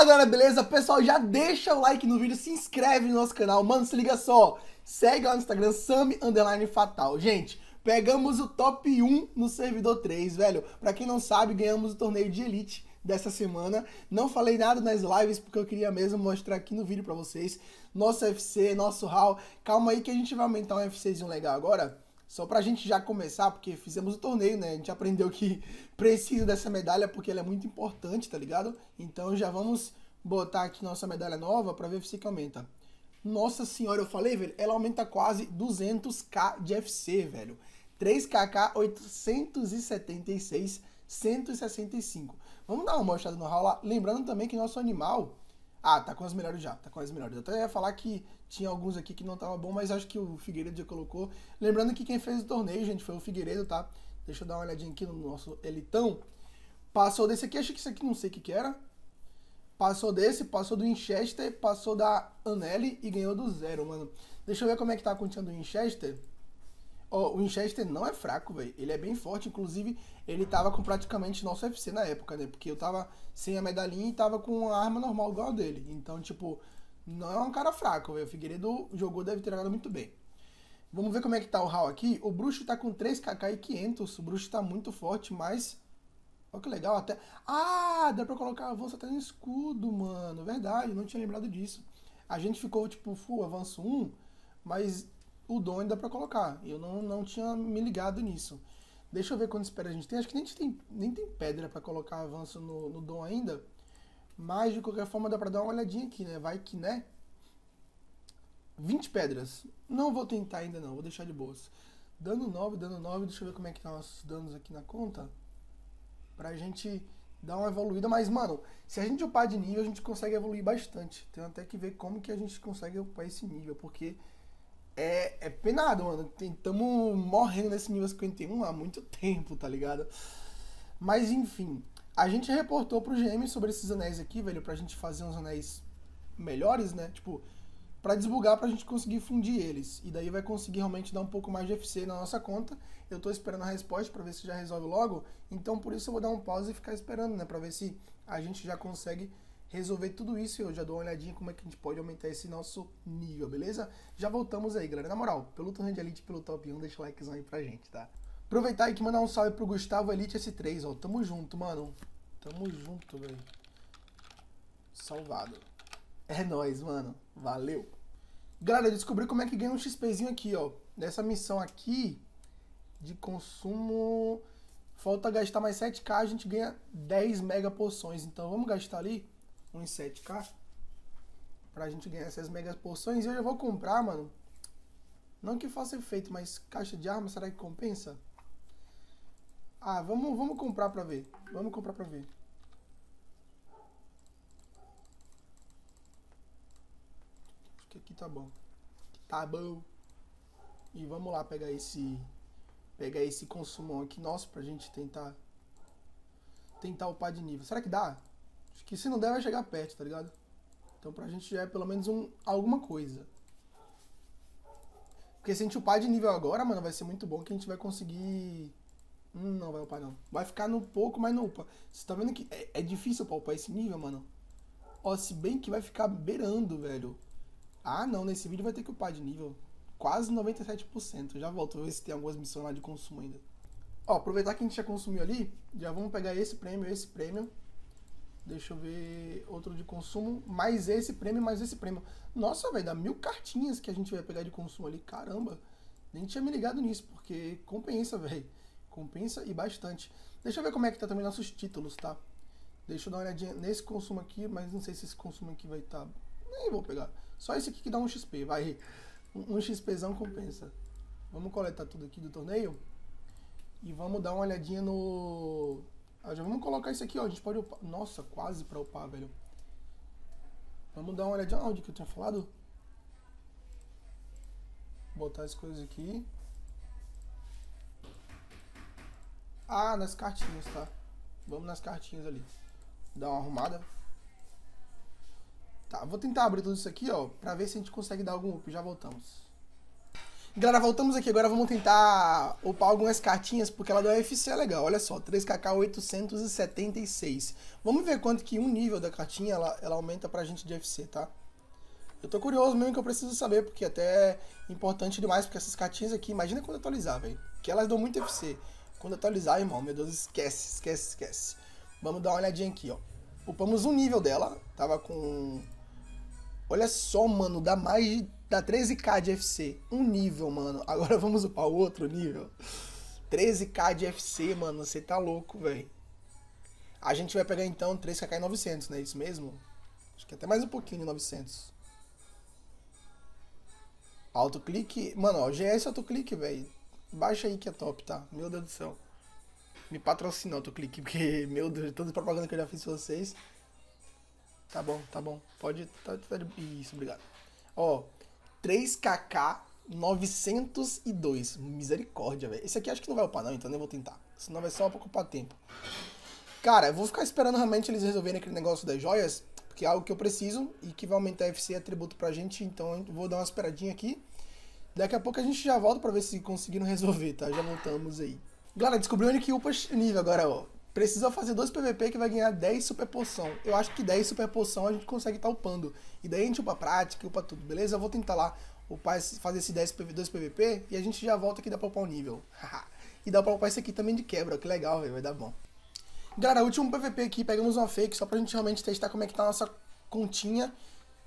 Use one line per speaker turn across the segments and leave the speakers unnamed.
Fala galera, beleza? Pessoal, já deixa o like no vídeo, se inscreve no nosso canal. Mano, se liga só, segue lá no Instagram, Sami Fatal. Gente, pegamos o top 1 no servidor 3, velho. Pra quem não sabe, ganhamos o torneio de Elite dessa semana. Não falei nada nas lives porque eu queria mesmo mostrar aqui no vídeo pra vocês. Nosso FC, nosso HAL. Calma aí que a gente vai aumentar um FCzinho legal agora. Só pra gente já começar, porque fizemos o torneio, né? A gente aprendeu que precisa dessa medalha porque ela é muito importante, tá ligado? Então já vamos botar aqui nossa medalha nova pra ver se que aumenta. Nossa senhora, eu falei, velho, ela aumenta quase 200k de FC, velho. 3kk 876 165. Vamos dar uma mostrada no hall lá. Lembrando também que nosso animal ah, tá com as melhores já, tá com as melhores. Eu até ia falar que tinha alguns aqui que não tava bom, mas acho que o Figueiredo já colocou. Lembrando que quem fez o torneio, gente, foi o Figueiredo, tá? Deixa eu dar uma olhadinha aqui no nosso elitão. Passou desse aqui, acho que isso aqui não sei o que que era. Passou desse, passou do Winchester, passou da Anelli e ganhou do zero, mano. Deixa eu ver como é que tá a continha do Winchester. O Winchester não é fraco, velho. Ele é bem forte. Inclusive, ele tava com praticamente nosso UFC na época, né? Porque eu tava sem a medalhinha e tava com a arma normal igual a dele. Então, tipo, não é um cara fraco, velho. O Figueiredo jogou, deve ter jogado muito bem. Vamos ver como é que tá o HAL aqui. O Bruxo tá com 3kk e 500. O Bruxo tá muito forte, mas... Olha que legal, até... Ah, dá pra colocar avanço até no escudo, mano. Verdade, não tinha lembrado disso. A gente ficou, tipo, full avanço 1, mas o dom ainda para colocar. Eu não, não tinha me ligado nisso. Deixa eu ver quantos pedras a gente tem. Acho que nem tem, nem tem pedra para colocar avanço no, no dom ainda. Mas de qualquer forma dá para dar uma olhadinha aqui, né? Vai que, né? 20 pedras. Não vou tentar ainda não, vou deixar de boas. Dano 9, dano 9, deixa eu ver como é que tá nossos danos aqui na conta. Pra gente dar uma evoluída, mas mano, se a gente upar de nível, a gente consegue evoluir bastante. Tem até que ver como que a gente consegue upar esse nível, porque é, é penado, mano. Estamos morrendo nesse nível 51 há muito tempo, tá ligado? Mas enfim, a gente reportou pro GM sobre esses anéis aqui, velho, pra gente fazer uns anéis melhores, né? Tipo, pra desbugar pra gente conseguir fundir eles. E daí vai conseguir realmente dar um pouco mais de FC na nossa conta. Eu tô esperando a resposta pra ver se já resolve logo. Então por isso eu vou dar um pause e ficar esperando, né? Pra ver se a gente já consegue resolver tudo isso e eu já dou uma olhadinha como é que a gente pode aumentar esse nosso nível, beleza? Já voltamos aí, galera. Na moral, pelo torneio de Elite, pelo top 1, deixa o likezão aí pra gente, tá? Aproveitar aí que mandar um salve pro Gustavo Elite S3, ó. Tamo junto, mano. Tamo junto, velho. Salvado. É nóis, mano. Valeu. Galera, eu descobri como é que ganha um XPzinho aqui, ó. Nessa missão aqui de consumo... Falta gastar mais 7k, a gente ganha 10 mega poções. Então vamos gastar ali uns 7k pra gente ganhar essas mega poções. E eu já vou comprar, mano. Não que faça efeito, mas caixa de arma, será que compensa? Ah, vamos, vamos comprar pra ver. Vamos comprar pra ver. Acho que aqui tá bom. Tá bom. E vamos lá pegar esse... Pegar esse consumão aqui nosso pra gente tentar... Tentar upar de nível. Será que dá? Que se não der, vai chegar perto, tá ligado? Então pra gente já é pelo menos um, alguma coisa. Porque se a gente upar de nível agora, mano, vai ser muito bom que a gente vai conseguir... Hum, não vai upar não. Vai ficar no pouco, mas não upa. Você tá vendo que é, é difícil pra upar esse nível, mano? Ó, se bem que vai ficar beirando, velho. Ah, não, nesse vídeo vai ter que upar de nível. Quase 97%. Já volto, vou ver se tem algumas missões lá de consumo ainda. Ó, aproveitar que a gente já consumiu ali, já vamos pegar esse prêmio, esse prêmio. Deixa eu ver outro de consumo. Mais esse prêmio, mais esse prêmio. Nossa, velho, dá mil cartinhas que a gente vai pegar de consumo ali. Caramba. Nem tinha me ligado nisso, porque compensa, velho. Compensa e bastante. Deixa eu ver como é que tá também nossos títulos, tá? Deixa eu dar uma olhadinha nesse consumo aqui, mas não sei se esse consumo aqui vai estar... Tá... Nem vou pegar. Só esse aqui que dá um XP, vai. Um XPzão compensa. Vamos coletar tudo aqui do torneio. E vamos dar uma olhadinha no ah, já vamos colocar isso aqui, ó. A gente pode upar. Nossa, quase pra upar, velho. Vamos dar uma olhadinha onde que eu tinha falado. Botar as coisas aqui. Ah, nas cartinhas, tá? Vamos nas cartinhas ali. Dar uma arrumada. Tá, vou tentar abrir tudo isso aqui, ó, pra ver se a gente consegue dar algum up. Já voltamos. Galera, voltamos aqui agora, vamos tentar upar algumas cartinhas, porque ela deu UFC é legal, olha só, 3kk 876. Vamos ver quanto que um nível da cartinha ela, ela aumenta pra gente de FC, tá? Eu tô curioso mesmo que eu preciso saber, porque até é importante demais, porque essas cartinhas aqui, imagina quando atualizar, velho. Que elas dão muito FC. Quando atualizar, irmão, meu Deus, esquece, esquece, esquece. Vamos dar uma olhadinha aqui, ó. Upamos um nível dela, tava com... Olha só, mano, dá mais de Dá 13k de FC. Um nível, mano. Agora vamos upar o outro nível. 13k de FC, mano. Você tá louco, velho. A gente vai pegar então 3kk em 900, não é isso mesmo? Acho que até mais um pouquinho de 900. Autoclique. Mano, ó, GS autoclique, velho. Baixa aí que é top, tá? Meu Deus do céu. Me patrocina autoclique, porque, meu Deus, toda propaganda que eu já fiz pra vocês. Tá bom, tá bom. Pode. Tá, tá, isso, obrigado. Ó, 3kk 902. Misericórdia, velho. Esse aqui acho que não vai upar, não, então nem vou tentar. Senão vai só pra ocupar tempo. Cara, eu vou ficar esperando realmente eles resolverem aquele negócio das joias, porque é algo que eu preciso e que vai aumentar a FC atributo pra gente, então eu vou dar uma esperadinha aqui. Daqui a pouco a gente já volta pra ver se conseguiram resolver, tá? Já voltamos aí. Galera, descobriu onde que upa nível agora, ó. Precisa fazer dois PVP que vai ganhar 10 super poção. Eu acho que 10 super poção a gente consegue estar tá upando. E daí a gente upa prática, upa tudo, beleza? Eu vou tentar lá upar, fazer esse 10 2 PVP e a gente já volta aqui dá pra upar o nível. e dá pra upar esse aqui também de quebra, que legal, véio, vai dar bom. Galera, último PVP aqui, pegamos uma fake só pra gente realmente testar como é que tá a nossa continha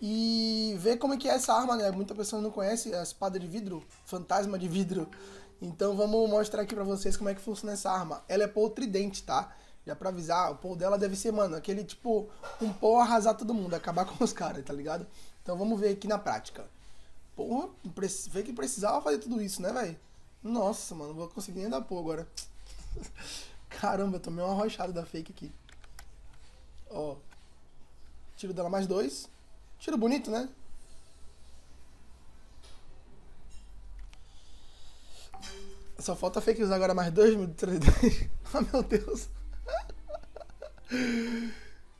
e ver como é que é essa arma, né? Muita pessoa não conhece a espada de vidro, fantasma de vidro. Então vamos mostrar aqui pra vocês como é que funciona essa arma. Ela é pôr tridente, tá? Já pra avisar, o pôr dela deve ser, mano, aquele tipo, um pôr arrasar todo mundo, acabar com os caras, tá ligado? Então vamos ver aqui na prática. Porra, vê que precisava fazer tudo isso, né, velho? Nossa, mano, não vou conseguir nem dar pôr agora. Caramba, eu tomei uma rochada da fake aqui. Ó. Tiro dela mais dois. Tiro bonito, né? Só falta fake usar agora mais dois 3D. oh meu Deus.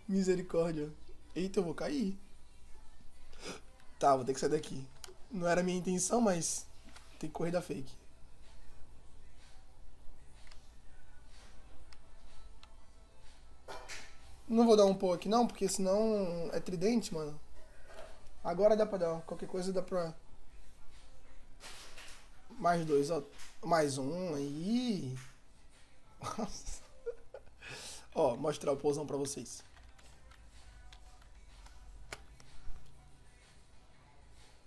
Misericórdia. Eita, eu vou cair. Tá, vou ter que sair daqui. Não era minha intenção, mas tem que correr da fake. Não vou dar um pouco aqui não, porque senão é tridente, mano. Agora dá pra dar. Qualquer coisa dá pra... Mais dois, ó. Mais um aí. ó, mostrar o pousão pra vocês.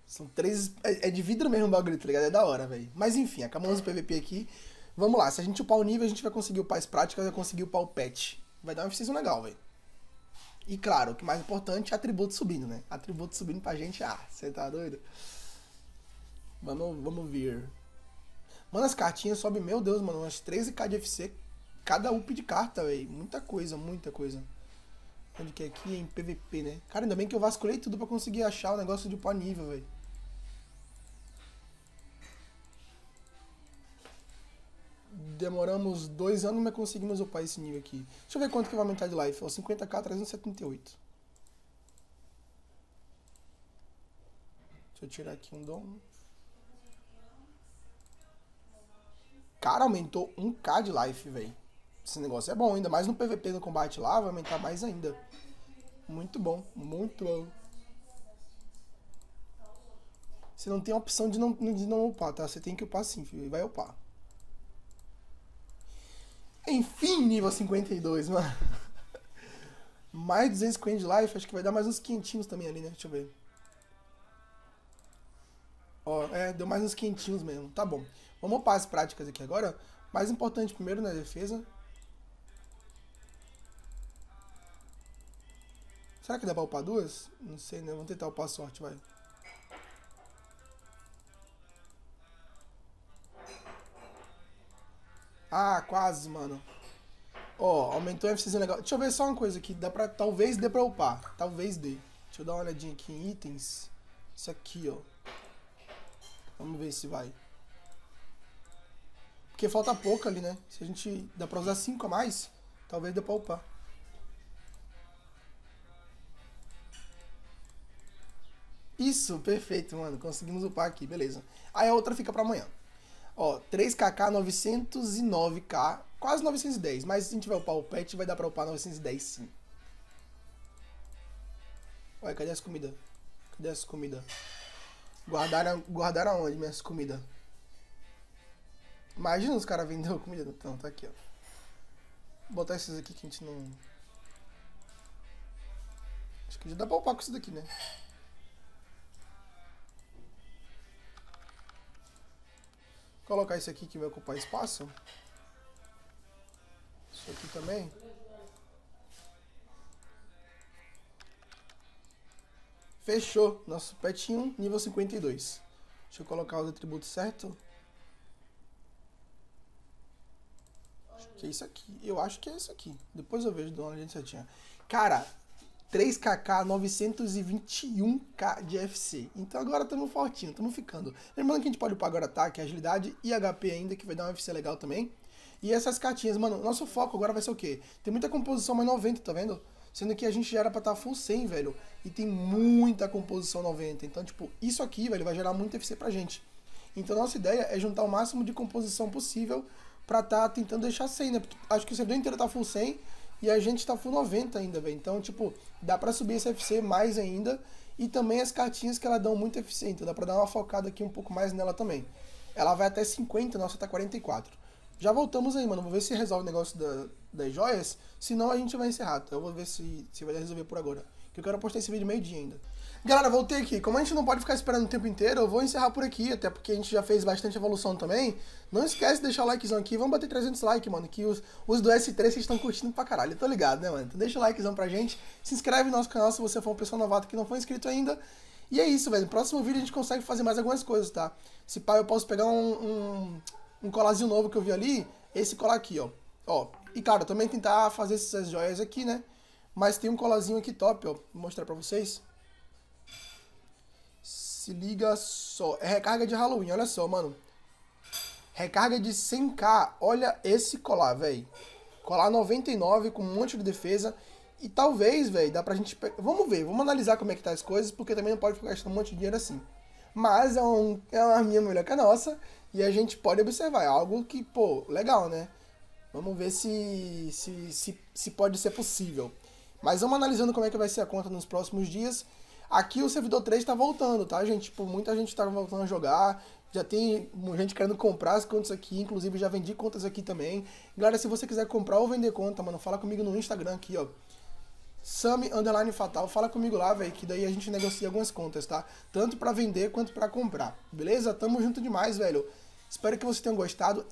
São três. É, é, de vidro mesmo o bagulho, tá ligado? É da hora, velho. Mas enfim, acabamos o PVP aqui. Vamos lá, se a gente upar o nível, a gente vai conseguir upar as práticas, vai conseguir upar o pet. Vai dar uma eficiência legal, velho. E claro, o que mais importante é atributo subindo, né? Atributo subindo pra gente, ah, você tá doido? Vamos, vamos ver. Mano, as cartinhas sobem, meu Deus, mano, umas 13k de FC cada up de carta, velho. Muita coisa, muita coisa. Onde que é aqui? Em PVP, né? Cara, ainda bem que eu vasculhei tudo pra conseguir achar o negócio de upar nível, velho. Demoramos dois anos, mas conseguimos upar esse nível aqui. Deixa eu ver quanto que vai aumentar de life. Ó, 50k 378. Deixa eu tirar aqui um dom. Cara, aumentou 1k de life, velho. Esse negócio é bom, ainda mais no PVP no combate lá, vai aumentar mais ainda. Muito bom, muito bom. Você não tem a opção de não, de não upar, tá? Você tem que upar sim, filho, vai upar. Enfim, nível 52, mano. Mais 250 de life, acho que vai dar mais uns quentinhos também ali, né? Deixa eu ver. Ó, é, deu mais uns quentinhos mesmo. Tá bom. Vamos upar as práticas aqui agora. Mais importante primeiro na defesa. Será que dá pra upar duas? Não sei, né? Vamos tentar upar a sorte, vai. Ah, quase, mano. Ó, aumentou a eficiência legal. Deixa eu ver só uma coisa aqui. Dá pra, talvez dê pra upar. Talvez dê. Deixa eu dar uma olhadinha aqui em itens. Isso aqui, ó. Vamos ver se vai. Porque falta pouco ali, né? Se a gente... Dá pra usar 5 a mais, talvez dê pra upar. Isso, perfeito, mano. Conseguimos upar aqui, beleza. Aí a outra fica pra amanhã. Ó, 3kk 909k, quase 910, mas se a gente tiver upar o pet, vai dar pra upar 910 sim. Ué, cadê as comidas? Cadê as comidas? Guardaram, guardaram onde minhas comidas? Imagina os caras vendendo comida. Então, tá aqui, ó. Vou botar esses aqui que a gente não... Acho que já dá pra upar com isso daqui, né? colocar isso aqui que vai ocupar espaço. Isso aqui também. Fechou. Nosso petinho, nível 52. Deixa eu colocar os atributos certo. Que é isso aqui. Eu acho que é isso aqui. Depois eu vejo de onde a gente tinha. Cara, 3kk 921k de FC. Então agora estamos fortinho, estamos ficando. Lembrando que a gente pode upar agora ataque, agilidade e HP ainda, que vai dar um FC legal também. E essas cartinhas, mano, nosso foco agora vai ser o quê? Tem muita composição mais 90, tá vendo? Sendo que a gente já era pra estar tá full 100, velho. E tem muita composição 90. Então, tipo, isso aqui, velho, vai gerar muito FC pra gente. Então, nossa ideia é juntar o máximo de composição possível pra tá tentando deixar 100, né? Porque acho que o servidor inteiro tá full 100 e a gente tá full 90 ainda, velho. Então, tipo, dá pra subir esse FC mais ainda. E também as cartinhas que ela dão muito eficiente. Então dá pra dar uma focada aqui um pouco mais nela também. Ela vai até 50, nossa tá 44. Já voltamos aí, mano. Vou ver se resolve o negócio da, das joias. Senão a gente vai encerrar. Então eu vou ver se, se vai resolver por agora. Que eu quero postar esse vídeo meio-dia ainda. Galera, voltei aqui. Como a gente não pode ficar esperando o tempo inteiro, eu vou encerrar por aqui, até porque a gente já fez bastante evolução também. Não esquece de deixar o likezão aqui. Vamos bater 300 likes, mano, que os, os do S3 vocês estão curtindo pra caralho. Tô ligado, né, mano? Então deixa o likezão pra gente. Se inscreve no nosso canal se você for uma pessoa novata que não foi inscrito ainda. E é isso, velho. No próximo vídeo a gente consegue fazer mais algumas coisas, tá? Se pá, eu posso pegar um, um, um novo que eu vi ali. Esse colar aqui, ó. Ó. E, cara, também tentar fazer essas joias aqui, né? Mas tem um colarzinho aqui top, ó. Vou mostrar pra vocês. Se liga só. É recarga de Halloween, olha só, mano. Recarga de 100k. Olha esse colar, velho. Colar 99 com um monte de defesa. E talvez, velho, dá pra gente... Vamos ver, vamos analisar como é que tá as coisas, porque também não pode ficar gastando um monte de dinheiro assim. Mas é, um, é uma minha melhor que a nossa, e a gente pode observar. É algo que, pô, legal, né? Vamos ver se, se, se, se pode ser possível. Mas vamos analisando como é que vai ser a conta nos próximos dias. Aqui o servidor 3 está voltando, tá, gente? Tipo, muita gente está voltando a jogar. Já tem gente querendo comprar as contas aqui, inclusive já vendi contas aqui também. Galera, se você quiser comprar ou vender conta, mano, fala comigo no Instagram aqui, ó. Sami Underline Fatal, fala comigo lá, velho, que daí a gente negocia algumas contas, tá? Tanto para vender quanto para comprar, beleza? Tamo junto demais, velho. Espero que vocês tenham gostado.